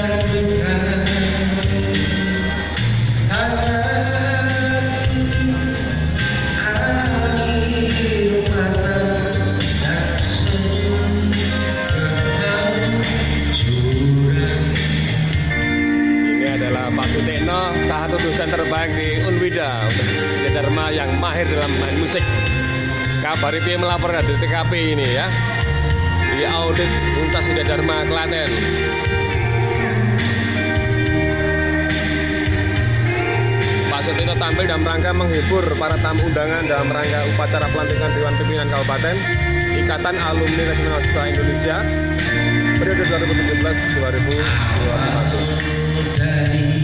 Ini adalah Sutekno, salah satu dosen terbaik di Unwida untuk Dharma yang mahir dalam main musik. Kabar IP melaporkan di TKP ini ya. Di audit Untas Ida Dharma Klaten. tampil dalam rangka menghibur para tamu undangan dalam rangka upacara pelantikan Dewan Pimpinan Kabupaten Ikatan Alumni Nasional Mahasiswa Indonesia periode 2017-2021.